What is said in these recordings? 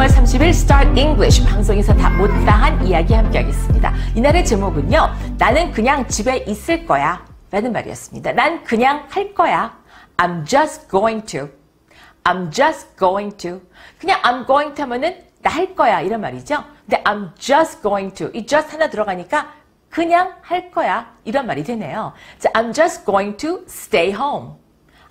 11 Start English 방송에서 다 못다한 이야기 함께 하겠습니다. 이날의 제목은요. 나는 그냥 집에 있을 거야 라는 말이었습니다. 난 그냥 할 거야. I'm just going to. I'm just going to. 그냥 I'm going to 하면은 나 할 거야 이런 말이죠. 근데 I'm just going to. 이 just 하나 들어가니까 그냥 할 거야 이런 말이 되네요. 자, I'm just going to stay home.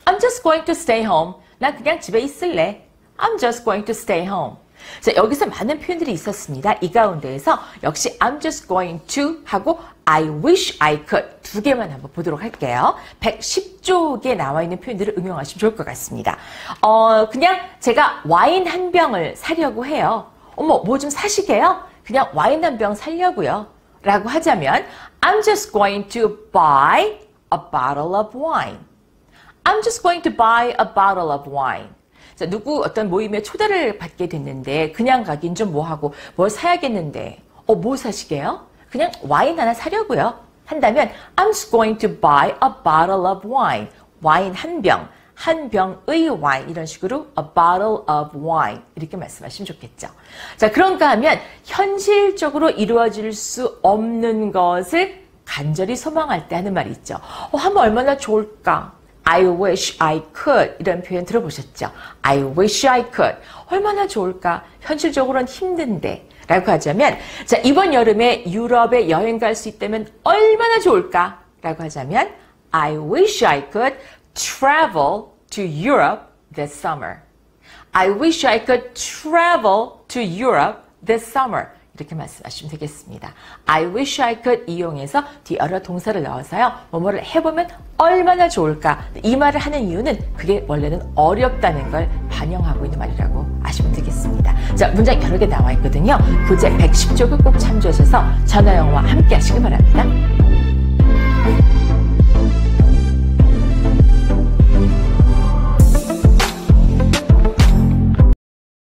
I'm just going to stay home. 난 그냥 집에 있을래. I'm just going to stay home. 자, 여기서 많은 표현들이 있었습니다. 이 가운데에서 역시 I'm just going to 하고 I wish I could 두 개만 한번 보도록 할게요. 110쪽에 나와 있는 표현들을 응용하시면 좋을 것 같습니다. 어, 그냥 제가 와인 한 병을 사려고 해요. 어머, 뭐 좀 사시게요? 그냥 와인 한병 사려고요. 라고 하자면 I'm just going to buy a bottle of wine. I'm just going to buy a bottle of wine. 자, 누구 어떤 모임에 초대를 받게 됐는데 그냥 가긴 좀 뭐하고 뭘 사야겠는데 어, 뭐 사시게요? 그냥 와인 하나 사려고요. 한다면 I'm going to buy a bottle of wine. 와인 한 병, 한 병의 와인 이런 식으로 a bottle of wine 이렇게 말씀하시면 좋겠죠. 자, 그런가 하면 현실적으로 이루어질 수 없는 것을 간절히 소망할 때 하는 말이 있죠. 어, 하면 얼마나 좋을까? I wish I could 이런 표현 들어보셨죠? I wish I could 얼마나 좋을까? 현실적으로는 힘든데 라고 하자면 자 이번 여름에 유럽에 여행 갈 수 있다면 얼마나 좋을까? 라고 하자면 I wish I could travel to Europe this summer. I wish I could travel to Europe this summer. 이렇게 말씀하시면 되겠습니다. I wish I could 이용해서 뒤어라 동사를 넣어서요. 뭐뭐를 해보면 얼마나 좋을까. 이 말을 하는 이유는 그게 원래는 어렵다는 걸 반영하고 있는 말이라고 아시면 되겠습니다. 자, 문장 여러 개 나와 있거든요. 교재 110쪽을 꼭 참조하셔서 전화영어와 함께 하시기 바랍니다.